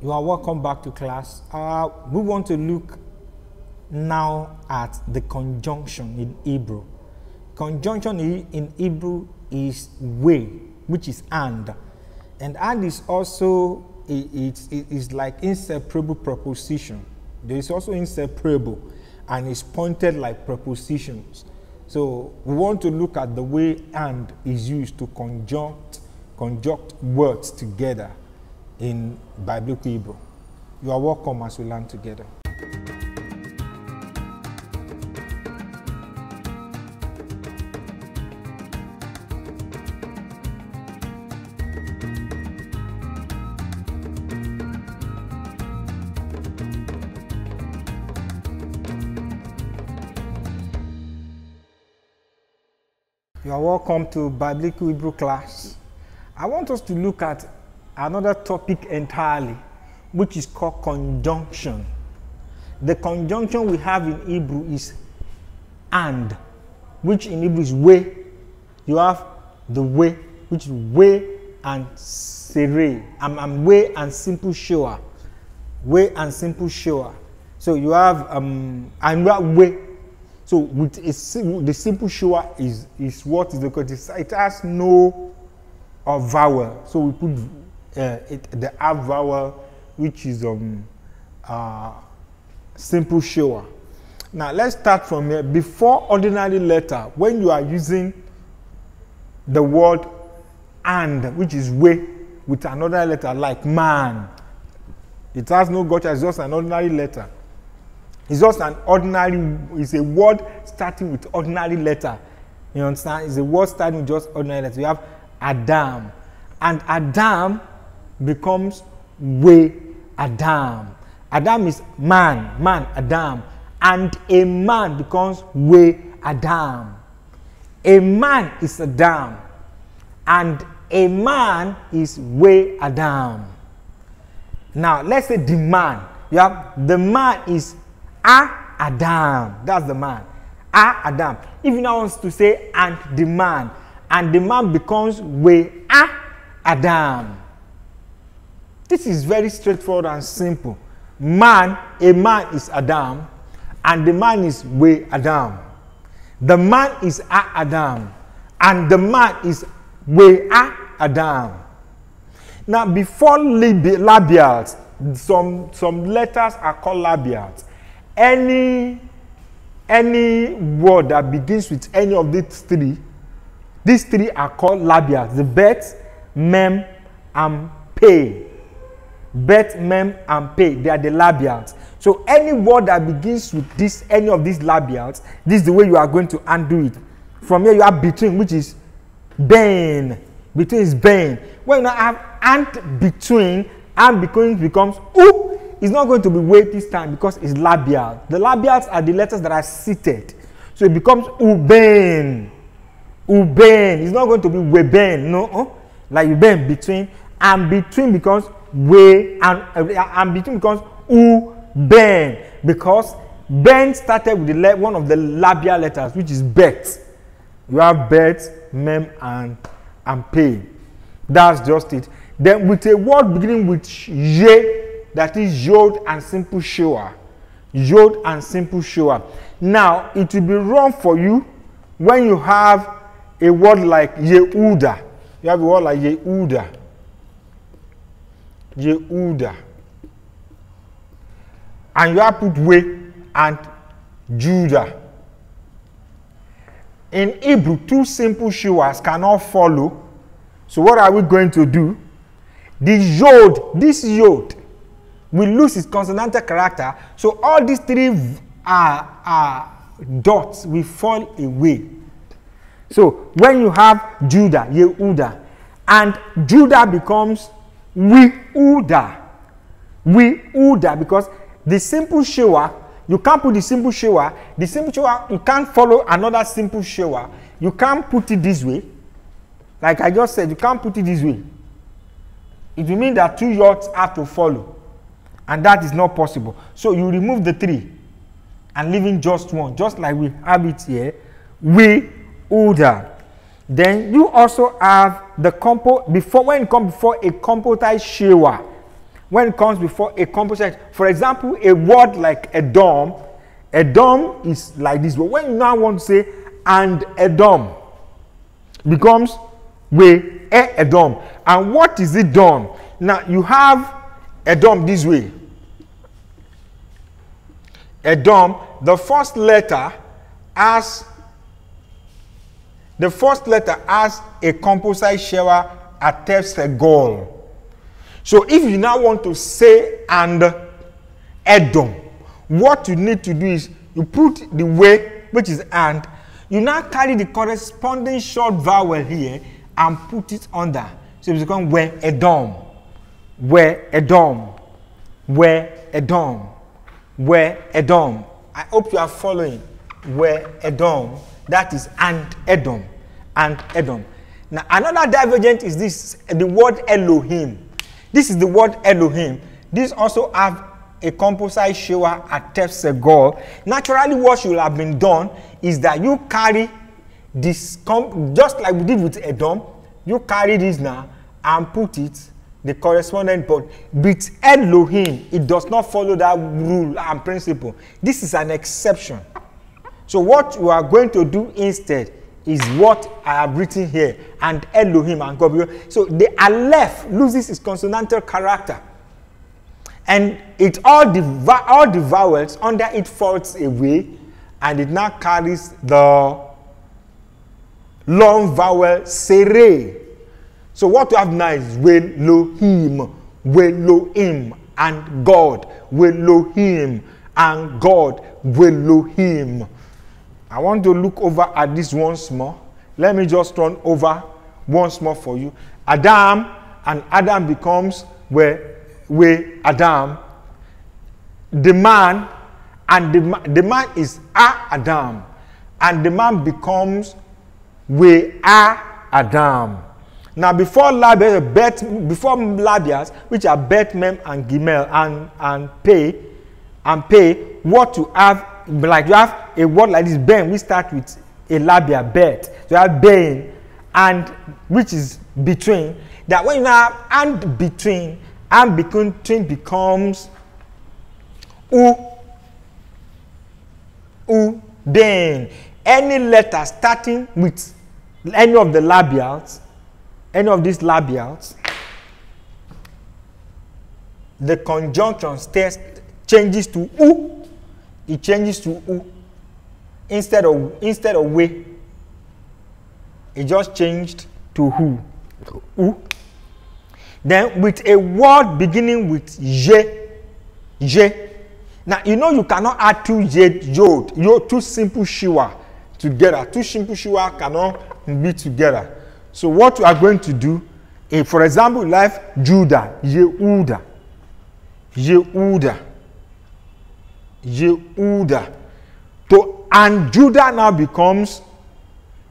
You are welcome back to class. Uh, we want to look now at the conjunction in Hebrew. Conjunction in, Hebrew is waw, which is and. And and is also it, it is like inseparable preposition. There is also inseparable and it's pointed like prepositions. So we want to look at the way and is used to conjunct conjunct words together in biblical Hebrew. You are welcome as we learn together. You are welcome to Biblical Hebrew class. I want us to look at another topic entirely, which is called conjunction. The conjunction we have in Hebrew is and, which in Hebrew is waw. You have the waw, which is waw and sere. I'm, I'm waw and simple shewa. Waw and simple shewa. So you have um and you waw. So with a, the simple shewa is is what is the correct. It has no vowel. So we put uh, it, the R vowel, which is um, uh, simple shewa. Now let's start from here. Before ordinary letter, when you are using the word and, which is waw, with another letter like man, it has no gotcha, it's just an ordinary letter. It's just an ordinary, it's a word starting with ordinary letter. You understand? It's a word starting with just ordinary letter. You have Adam. And Adam becomes we Adam. Adam is man, man, Adam. And a man becomes we Adam. A man is Adam. And a man is we Adam. Now, let's say the man. Have the man is A Adam. That's the man. A Adam. If you now want to say and the man, and the man becomes we A Adam. This is very straightforward and simple. Man, a man is Adam, and the man is we Adam. The man is A Adam, and the man is we A Adam. Now, before labials, some some letters are called labials. Any any word that begins with any of these three, these three are called labials. The bet, mem, and pay. Bet, mem, and pay. They are the labials. So any word that begins with this, any of these labials, this is the way you are going to undo it. From here you have between, which is ben. Between is ben. When you have and between, and between becomes oop. It's not going to be wait this time because it's labial. The labials are the letters that are seated. So it becomes uben. Uben. It's not going to be weben. No. Like uben between. And between becomes we and, uh, and between becomes u ben. Because ben started with the one of the labial letters which is bet. You have bet mem and and pay. That's just it. Then with a word beginning with ye that is yod and simple shower yod and simple shower now it will be wrong for you when you have a word like yehuda you have a word like yehuda Yehuda. And you have put waw and Judah. In Hebrew, two simple shewas cannot follow. So what are we going to do? The yod, this yod, will lose its consonantal character. So all these three are, are dots will fall away. So when you have Judah, Yehuda, and Judah becomes we uda we uda because the simple shewa you can't put the simple shewa the simple shewa you can't follow another simple shewa. You can't put it this way. Like i just said you can't put it this way. It will mean that two yods have to follow and that is not possible. So you remove the three and leaving just one just like we have it here. We uda then you also have the compo before when it comes before a composite shewa when it comes before a composite. For example, a word like Edom, Edom is like this. But when you now want to say and a Edom, becomes we e Edom. And what is it done? Now you have a Edom this way. A Edom, the first letter as the first letter has a composite shewa atef segol. So if you now want to say and Edom, what you need to do is you put the waw, which is and, you now carry the corresponding short vowel here and put it under. So it becomes where Edom, where Edom, where Edom, where Edom. I hope you are following. Where Edom, that is and Edom, and Edom. Now another divergent is this, the word Elohim. This is the word Elohim. This also have a composite shewa attempts a goal. Naturally, what should have been done is that you carry this, just like we did with Edom, you carry this now and put it the correspondent but with Elohim, it does not follow that rule and principle. This is an exception. So what you are going to do instead is what I have written here, and Elohim and God. So the Aleph loses its consonantal character. And it all the, all the vowels under it falls away, and it now carries the long vowel sere. So what you have now is Welohim, Welohim, and God, Welohim, and God, Welohim. I want to look over at this once more. Let me just turn over once more for you. Adam and Adam becomes where, where Adam. The man and the, the man is a Adam. And the man becomes we are Adam. Now before labias, bet, before labias, which are bet, mem, and gimel, and and pay, and pay, what you have like you have a word like this ben we start with a labia bet. So you have ben and which is between. That when you have and between and between becomes u u then any letter starting with any of the labials any of these labials the conjunction stays changes to u it changes to u instead of instead of we. It just changed to who? U then with a word beginning with je je now you know you cannot add two je yod yo two simple shiwa together. Two simple shiwa cannot be together. So what we are going to do if for example life judah yehuda yehuda Yehuda. To, and Judah now becomes,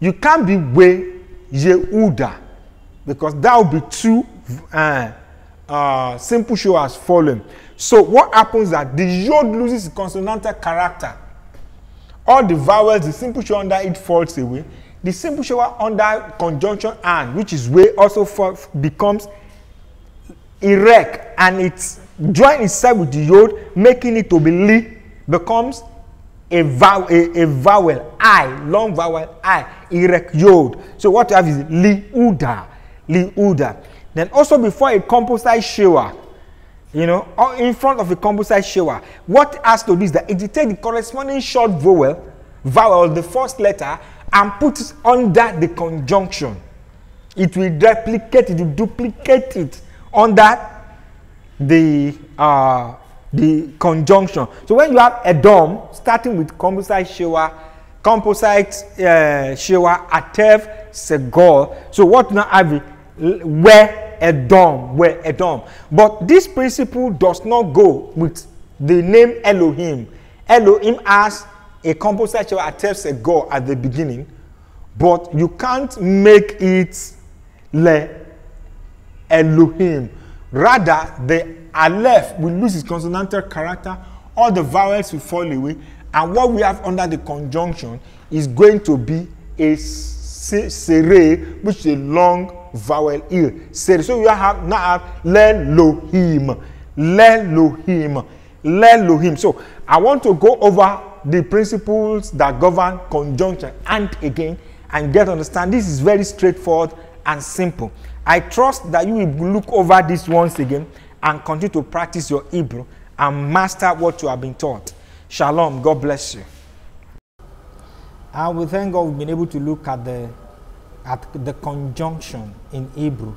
you can't be waw Yehuda because that will be too uh, uh, simple show as fallen. So what happens that the yod loses consonantal character. All the vowels, the simple shewa under it falls away. The simple shewa under conjunction and, which is waw, also fall, becomes erect and it's join itself with the yod, making it to be li, becomes a vowel, a, a vowel, I, long vowel, I, erect yod. So what you have is liuda, liuda. Then also before a composite shewa, you know, or in front of a composite shewa, what it has to do is that it take the corresponding short vowel, vowel, the first letter, and put it under the conjunction. It will replicate it, duplicate it under the uh, the conjunction. So when you have a dom starting with composite shewa, composite uh, shewa, atef, segol. So what now have where a dom, where a dom. But this principle does not go with the name Elohim. Elohim has a composite shewa, atef, segol at the beginning, but you can't make it le Elohim. Rather, the Aleph will lose its consonantal character, all the vowels will fall away, and what we have under the conjunction is going to be a sere, which is a long vowel il. Sere. So you have now have len lohim. Lelohim. Lelohim. So I want to go over the principles that govern conjunction and again and get understand. This is very straightforward and simple. I trust that you will look over this once again and continue to practice your Hebrew and master what you have been taught. Shalom. God bless you. I will thank God we've been able to look at the at the conjunction in Hebrew.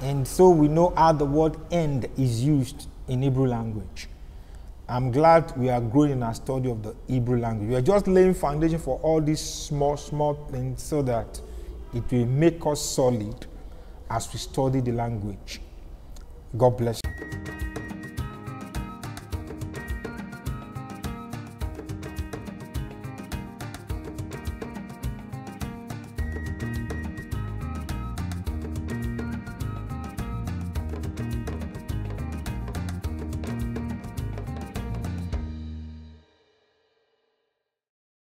And so we know how the word end is used in Hebrew language. I'm glad we are growing in our study of the Hebrew language. We are just laying foundation for all these small, small things so that it will make us solid as we study the language. God bless you.